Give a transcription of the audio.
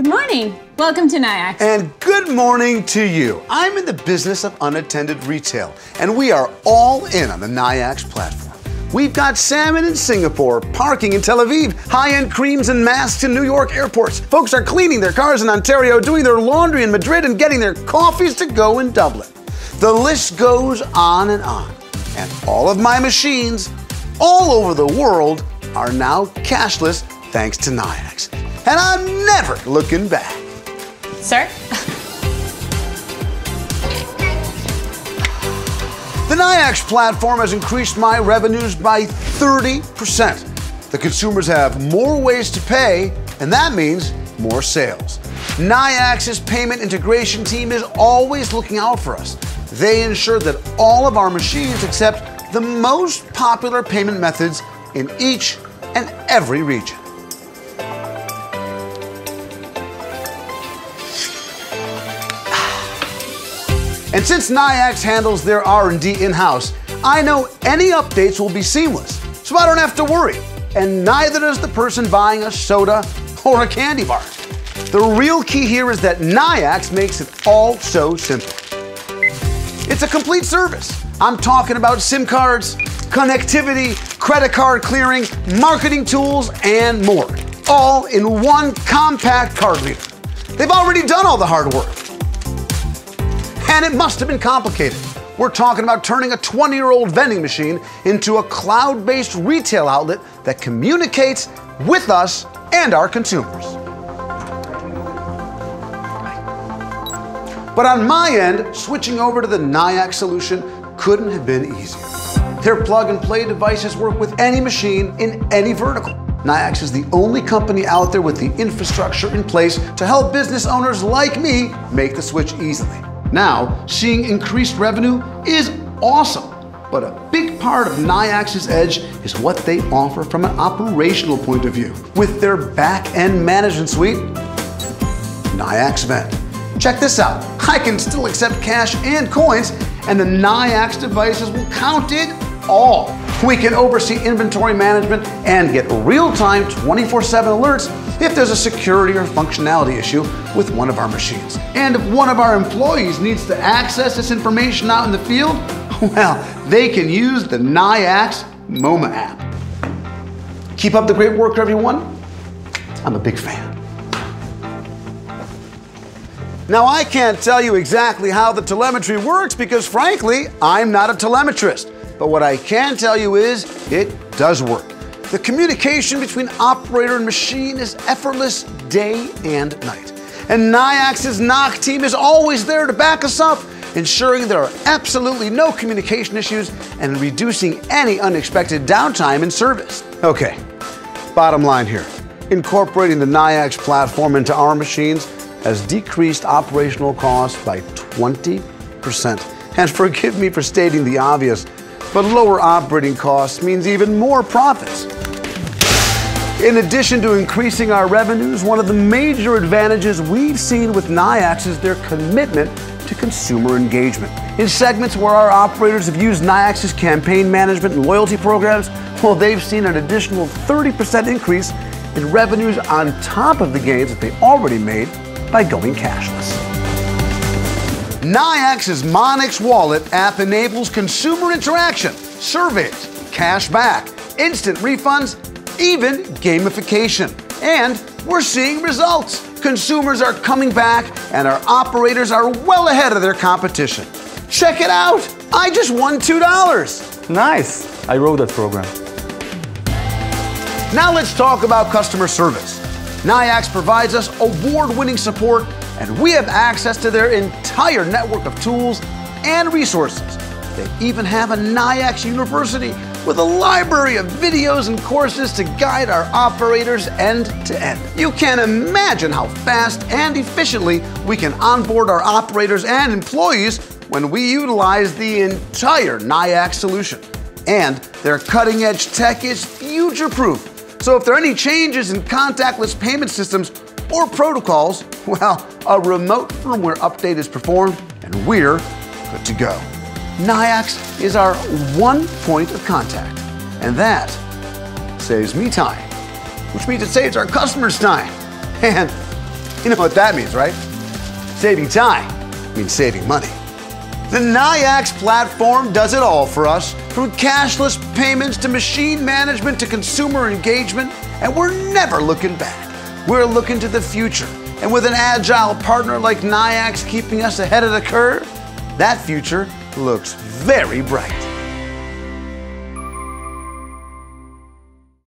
Good morning. Welcome to Nayax. And good morning to you. I'm in the business of unattended retail, and we are all in on the Nayax platform. We've got salmon in Singapore, parking in Tel Aviv, high end creams and masks in New York airports. Folks are cleaning their cars in Ontario, doing their laundry in Madrid, and getting their coffees to go in Dublin. The list goes on and on. And all of my machines all over the world are now cashless thanks to Nayax. And I'm never looking back. Sir? The Nayax platform has increased my revenues by 30%. The consumers have more ways to pay, and that means more sales. Nayax's payment integration team is always looking out for us. They ensure that all of our machines accept the most popular payment methods in each and every region. And since Nayax handles their R&D in-house, I know any updates will be seamless, so I don't have to worry. And neither does the person buying a soda or a candy bar. The real key here is that Nayax makes it all so simple. It's a complete service. I'm talking about SIM cards, connectivity, credit card clearing, marketing tools, and more. All in one compact card reader. They've already done all the hard work. And it must have been complicated. We're talking about turning a 20 year old vending machine into a cloud based retail outlet that communicates with us and our consumers. But on my end, switching over to the Nayax solution couldn't have been easier. Their plug and play devices work with any machine in any vertical. Nayax is the only company out there with the infrastructure in place to help business owners like me make the switch easily. Now, seeing increased revenue is awesome, but a big part of Nayax's edge is what they offer from an operational point of view. With their back end management suite, Nayax Vend. Check this out I can still accept cash and coins, and the Nayax devices will count it all. We can oversee inventory management and get real time 24 7 alerts if there's a security or functionality issue with one of our machines. And if one of our employees needs to access this information out in the field, well, they can use the Nayax MoMa app. Keep up the great work, everyone. I'm a big fan. Now, I can't tell you exactly how the telemetry works because, frankly, I'm not a telemetrist. But what I can tell you is it does work. The communication between operator and machine is effortless day and night. And Nayax's NOC team is always there to back us up, ensuring there are absolutely no communication issues and reducing any unexpected downtime in service. Okay, bottom line here incorporating the Nayax platform into our machines has decreased operational costs by 20%. And forgive me for stating the obvious, but lower operating costs means even more profits. In addition to increasing our revenues, one of the major advantages we've seen with Nayax is their commitment to consumer engagement. In segments where our operators have used Nayax's campaign management and loyalty programs, well, they've seen an additional 30% increase in revenues on top of the gains that they already made by going cashless. Nayax's Monyx Wallet app enables consumer interaction, surveys, cash back, instant refunds, even gamification. And we're seeing results. Consumers are coming back, and our operators are well ahead of their competition. Check it out! I just won $2. Nice. I wrote that program. Now let's talk about customer service. Nayax provides us award winning support, and we have access to their entire network of tools and resources. They even have a Nayax University with a library of videos and courses to guide our operators end to end. You can imagine how fast and efficiently we can onboard our operators and employees when we utilize the entire Nayax solution. And their cutting edge tech is future proof so if there are any changes in contactless payment systems or protocols, well, a remote firmware update is performed and we're good to go. Nayax is our one point of contact, and that saves me time, which means it saves our customers time. And You know what that means, right? Saving time means saving money. The Nayax platform does it all for us, from cashless payments to machine management to consumer engagement, and we're never looking back. We're looking to the future, and with an agile partner like Nayax keeping us ahead of the curve, that future looks very bright.